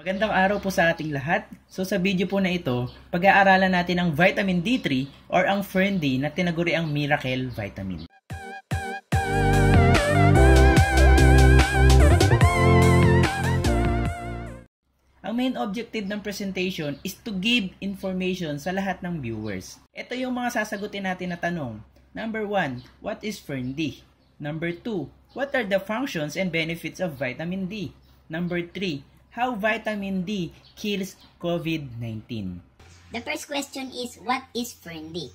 Magandang araw po sa ating lahat. So sa video po na ito, pag-aaralan natin ang vitamin D3 or ang Fern-D na tinaguri ang miracle vitamin. Ang main objective ng presentation is to give information sa lahat ng viewers. Ito yung mga sasagutin natin na tanong. Number 1, what is Fern-D? Number 2, what are the functions and benefits of vitamin D? Number 3, how vitamin D kills COVID-19. The first question is, what is Fern-D?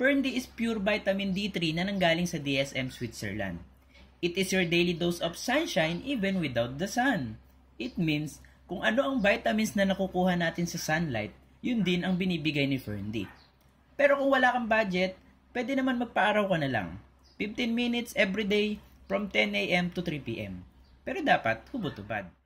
Fern-D is pure vitamin D3 na nanggaling sa DSM Switzerland. It is your daily dose of sunshine even without the sun. It means, kung ano ang vitamins na nakukuha natin sa sunlight, yun din ang binibigay ni Fern-D. Pero kung wala kang budget, pwede naman magpaaraw ka na lang. 15 minutes every day from 10 a.m. to 3 p.m. Pero dapat hubot-tubad.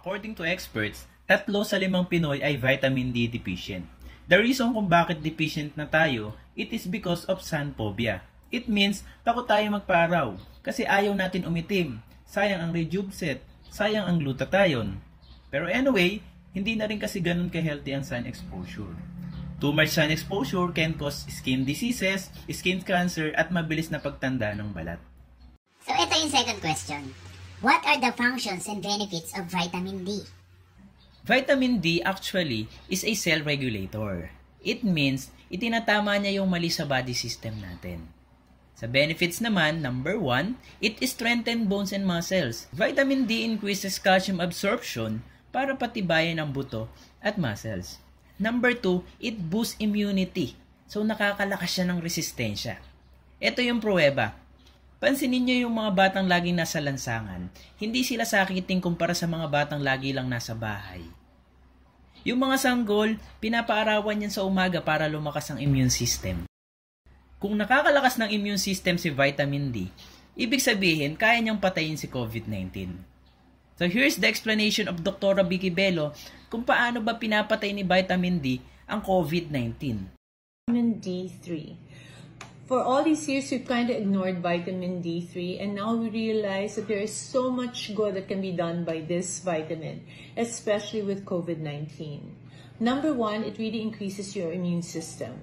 According to experts, tatlo sa limang Pinoy ay vitamin D deficient. The reason kung bakit deficient na tayo, it is because of sun phobia. It means takot tayo magparaw kasi ayaw natin umitim. Sayang ang Rejuveset, sayang ang glutathione. Pero anyway, hindi na rin kasi ganun ka-healthy ang sun exposure. Too much sun exposure can cause skin diseases, skin cancer, at mabilis na pagtanda ng balat. So ito yung second question. What are the functions and benefits of vitamin D? Vitamin D actually is a cell regulator. It means itinatama niya yung mali sa body system natin. Sa benefits naman, number one, it strengthens bones and muscles. Vitamin D increases calcium absorption para patibayan ang buto at muscles. Number two, it boosts immunity. So nakakalakas siya ng resistensya. Ito yung pruweba. Pansinin niyo yung mga batang laging nasa lansangan. Hindi sila sakitin kumpara sa mga batang lagi lang nasa bahay. Yung mga sanggol, pinapaarawan yan sa umaga para lumakas ang immune system. Kung nakakalakas ng immune system si vitamin D, ibig sabihin kaya niyang patayin si COVID-19. So here's the explanation of Dr. Vicky Bello kung paano ba pinapatay ni vitamin D ang COVID-19. Vitamin D3. For all these years, we've kind of ignored vitamin D3, and now we realize that there is so much good that can be done by this vitamin, especially with COVID-19. Number one, it really increases your immune system.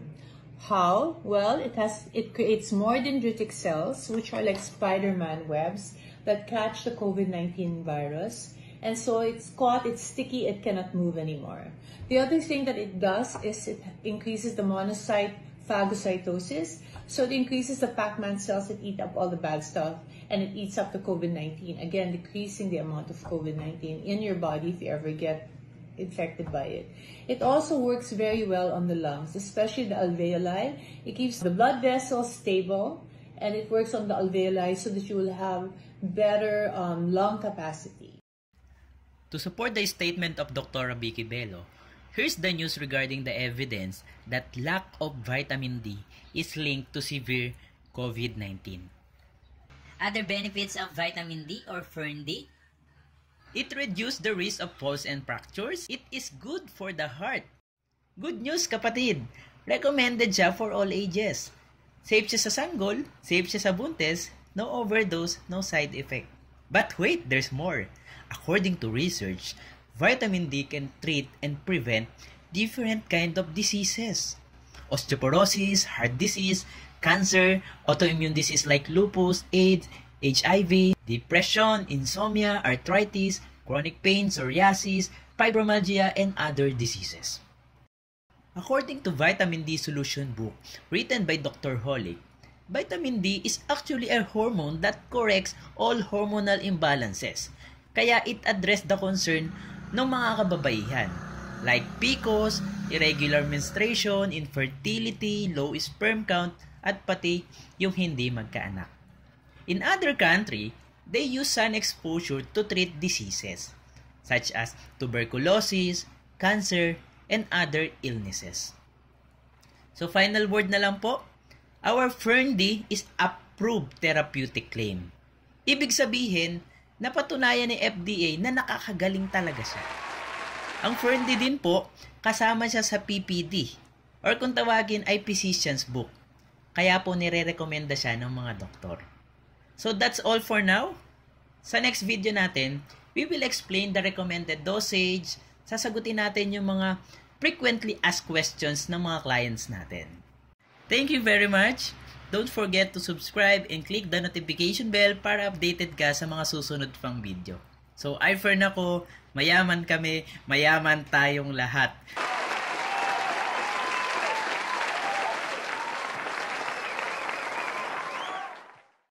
How? Well, it has it creates more dendritic cells, which are like Spider-Man webs that catch the COVID-19 virus. And so it's caught, it's sticky, it cannot move anymore. The other thing that it does is it increases the monocyte phagocytosis. So it increases the Pac-Man cells that eat up all the bad stuff and it eats up the COVID-19. Again, decreasing the amount of COVID-19 in your body if you ever get infected by it. It also works very well on the lungs, especially the alveoli. It keeps the blood vessels stable and it works on the alveoli so that you will have better um, lung capacity. To support the statement of Dr. Vicky Bello, here's the news regarding the evidence that lack of vitamin D is linked to severe COVID-19. Other benefits of vitamin D or Fern-D? It reduces the risk of falls and fractures. It is good for the heart. Good news kapatid! Recommended siya for all ages. Safe siya sa sanggol, safe siya sa buntes, no overdose, no side effect. But wait, there's more. According to research, vitamin D can treat and prevent different kind of diseases. Osteoporosis, heart disease, cancer, autoimmune disease like lupus, AIDS, HIV, depression, insomnia, arthritis, chronic pain, psoriasis, fibromyalgia, and other diseases. According to Vitamin D Solution book written by Dr. Holick, vitamin D is actually a hormone that corrects all hormonal imbalances. Kaya it address the concern ng mga kababaihan like PCOS, irregular menstruation, infertility, low sperm count, at pati yung hindi magkaanak. In other country, they use sun exposure to treat diseases such as tuberculosis, cancer, and other illnesses. So final word na lang po, our Fern-D is approved therapeutic claim. Ibig sabihin, napatunayan ni FDA na nakakagaling talaga siya. Ang Fern-D din po, kasama siya sa PPD or kung tawagin ay physician's book. Kaya po nire-recommenda siya ng mga doktor. So that's all for now. Sa next video natin, we will explain the recommended dosage, sasagutin natin yung mga frequently asked questions ng mga clients natin. Thank you very much! Don't forget to subscribe and click the notification bell para updated ka sa mga susunod pang video. So, I for na ko, mayaman kami, mayaman tayong lahat.